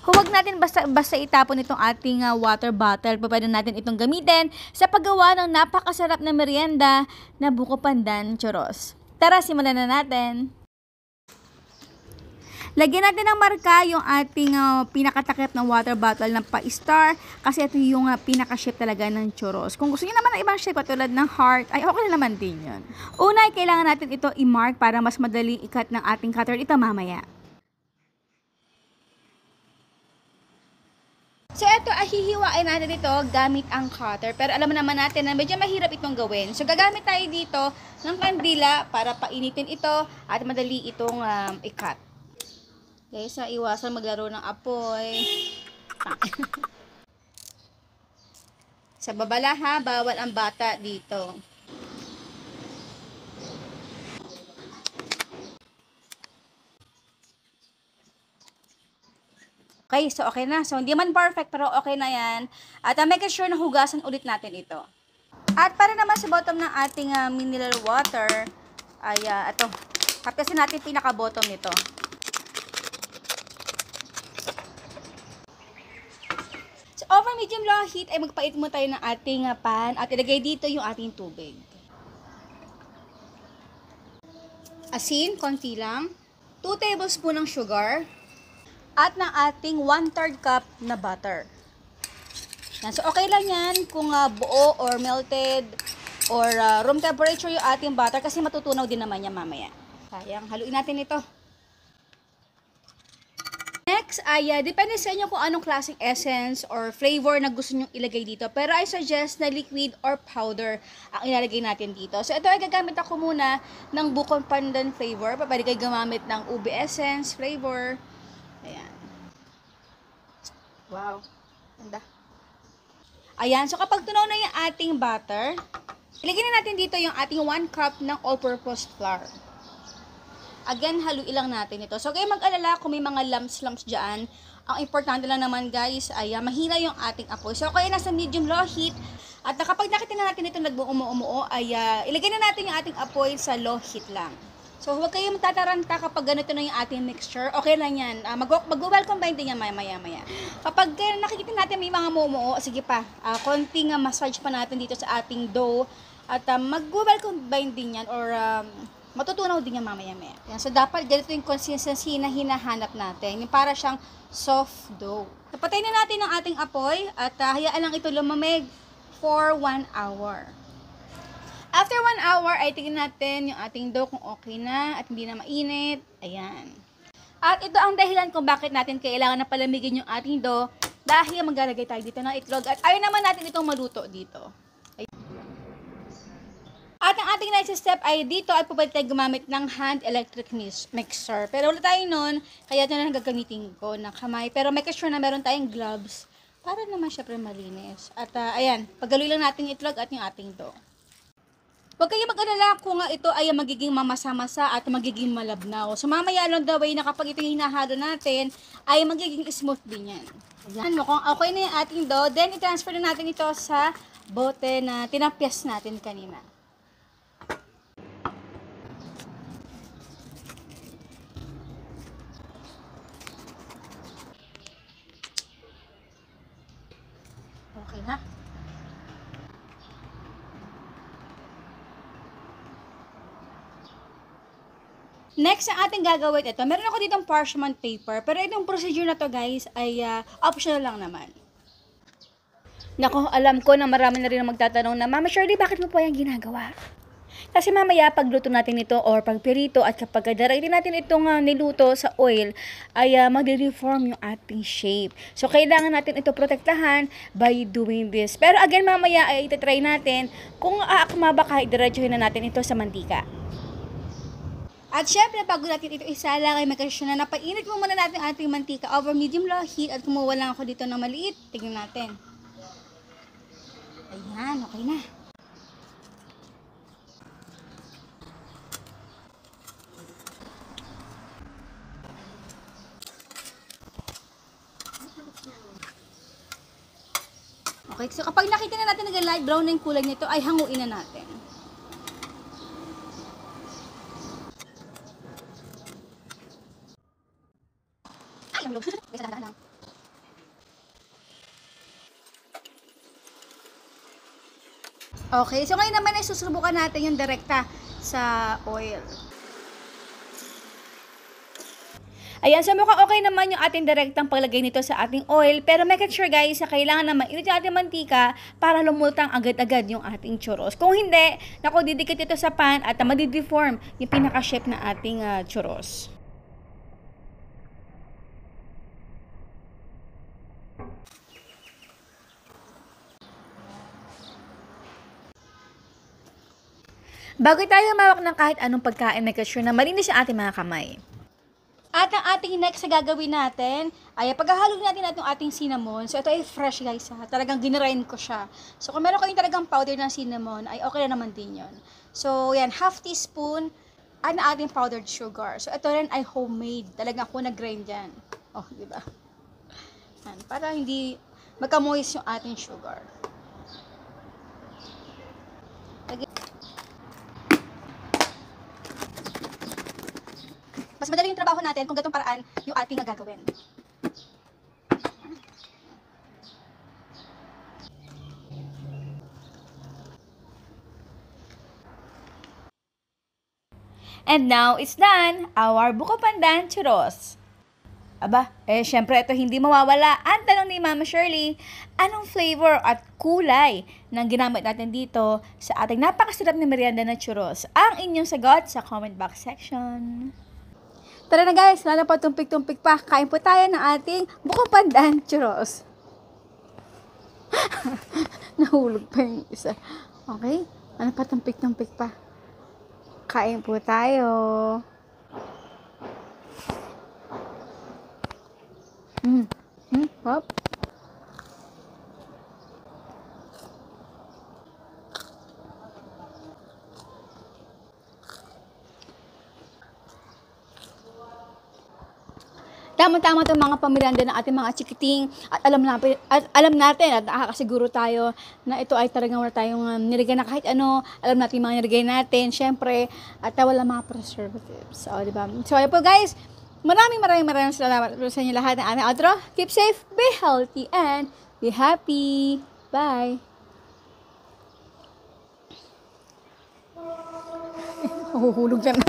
Huwag natin basta, basta itapon itong ating ah, water bottle. Pwede natin itong gamitin sa paggawa ng napakasarap na merienda na buko pandan choros. Tara, simulan na natin. Lagyan natin ng marka yung ating ah, pinakatakip ng water bottle ng pa-star kasi ito yung ah, pinaka-shape talaga ng churros. Kung gusto niyo naman ng ibang shape katulad ng heart, ay okay na naman din yun. Una, kailangan natin ito i-mark para mas madaling ikat ng ating cutter ito mamaya. So, ito, ahihiwain natin ito gamit ang cutter. Pero alam naman natin na medyo mahirap itong gawin. So, gagamit tayo dito ng kandila para painitin ito at madali itong um, ikat. Guys, na iwasan maglaro ng apoy. Sa babala ha, bawal ang bata dito. Okay, so okay na. So, hindi man perfect, pero okay na yan. At uh, make sure na hugasan ulit natin ito. At para naman sa bottom ng ating uh, mineral water, ay uh, ito. Kapyasin natin pinaka-bottom nito. So, over medium low heat ay magpait mo tayo ng ating uh, pan at ilagay dito yung ating tubig. Asin, konti lang. 2 tablespoon ng sugar. At ng ating 1-3 cup na butter. Yan. So, okay lang yan kung uh, buo or melted or uh, room temperature yung ating butter kasi matutunaw din naman yan mamaya. Sayang, haluin natin ito. Next ay uh, depende sa inyo kung anong klaseng essence or flavor na gusto nyo ilagay dito. Pero I suggest na liquid or powder ang ilalagay natin dito. So ito ay gagamit ako muna ng bukon pandan flavor. Pwede kayo gumamit ng ube essence flavor. Wow. Ganda. Ayan. So kapag tunaw na yung ating butter, ilagay na natin dito yung ating 1 cup ng all-purpose flour. Again, haluin lang natin ito. So, kayo mag-alala kung may mga lumps-lumps dyan. Ang importante lang naman guys ay uh, mahina yung ating apoy. So, kaya nasa medium low heat. At uh, kapag nakita na natin ito nag-umuumuo, ay uh, ilagay na natin yung ating apoy sa low heat lang. So, huwag kayong tataranta kapag ganito na yung ating mixture. Okay lang yan. Uh, Mag-welcome ba din yan maya maya Kapag uh, nakikita natin may mga mumuo, sige pa, uh, konting uh, massage pa natin dito sa ating dough. At uh, mag-welcome bind din yan or um, matutunaw din yan mamaya-maya. Yan. So, dapat ganito yung consistency na hinahanap natin. Yung para siyang soft dough. Napatay na natin ang ating apoy at uh, hayaan lang ito lumamig for 1 hour. After 1 hour, ay tingnan natin yung ating dough kung okay na at hindi na mainit. Ayan. At ito ang dahilan kung bakit natin kailangan na palamigin yung ating dough dahil maglalagay tayo dito ng itlog at ayaw naman natin itong maluto dito. At ang ating next step ay dito ay pwede tayo gumamit ng hand electric mixer. Pero wala tayo nun, kaya ito na lang gagamitin ko na kamay. Pero make sure na meron tayong gloves para naman syempre malinis. At uh, ayan, paggaluin lang natin itlog at yung ating dough. Huwag kayo mag-alala kung ito ay magiging mamasa-masa at magiging malabnaw. So mamaya along the way na kapag ito hinahalo natin, ay magiging smooth din yan. Ayan, mukhang okay na yung ating dough. Then, i-transfer na natin ito sa bote na tinapyas natin kanina. Okay na. Next, ang ating gagawin ito, meron ako ditong parchment paper, pero itong procedure na to guys ay uh, optional lang naman. Nako, alam ko na marami na rin ang magtatanong na, Mama Shirley, bakit mo po yung ginagawa? Kasi mamaya pagluto natin ito or pagpirito at kapag directly natin itong uh, niluto sa oil ay uh, magre-reform yung ating shape. So kailangan natin ito protektahan by doing this. Pero again mamaya ay itatry natin kung aakma ba kahit diretsuhin na natin ito sa mantika. At syempre, bago natin ito isalang ay magkasya na napainit mo muna natin ating mantika over medium low heat at kumuha lang ako dito ng maliit. Tingnan natin. Ayan, okay na. Okay, so kapag nakita na natin nag-light brown na yung kulay nito, ay hanguin na natin. Ay, ang loob. Kasi lang lang. Okay, so ngayon naman ay susubukan natin yung direkta sa oil. Ayan, so mukhang okay naman yung ating direktang paglagay nito sa ating oil. Pero make sure guys, na kailangan naman init yung ating mantika para lumutang agad-agad yung ating churros. Kung hindi, naku, didikit ito sa pan at madideform yung pinaka-shape na ating ah, churros. Bago tayo mawak ng kahit anong pagkain, make sure na malinis yung ating mga kamay. At ang ating next na gagawin natin, ay paghahalog natin natin ating cinnamon. So, ito ay fresh guys ha. Talagang ginrind ko siya. So, kung meron kayong talagang powder ng cinnamon, ay okay na naman din yon. So, yan, half teaspoon ang ating powdered sugar. So, ito rin ay homemade. Talagang ako nag-grind yan. Oh, di ba? Para hindi magka-moist yung ating sugar. Mas madali yung trabaho natin kung ganitong paraan yung ating gagawin. And now, it's done! Our Buko Pandan Churros. Aba, eh syempre ito hindi mawawala. Ang tanong ni Mama Shirley, anong flavor at kulay ng ginamit natin dito sa ating napakasarap na merienda na churros? Ang inyong sagot sa comment box section. Tara na guys, lalo pa tumpik-tumpik pa. Kain po tayo ng ating bukong pandan churros. Nahulog pa yung isa. Okay? Ano pa tumpik-tumpik pa? Kain po tayo. Hmm. Hmm. Hop. Tama-tama itong mga pamilyanda ng ating mga chikiting at alam natin at alam natin at nakakasiguro tayo na ito ay talagang wala tayong um, nilagay na kahit ano, alam natin mga nilagay natin, syempre, at wala mga preservatives. So, di ba? So, ayun po guys, maraming maraming maraming salamat po sa inyo lahat ng aming outro. Keep safe, be healthy, and be happy. Bye! Huhulog yan.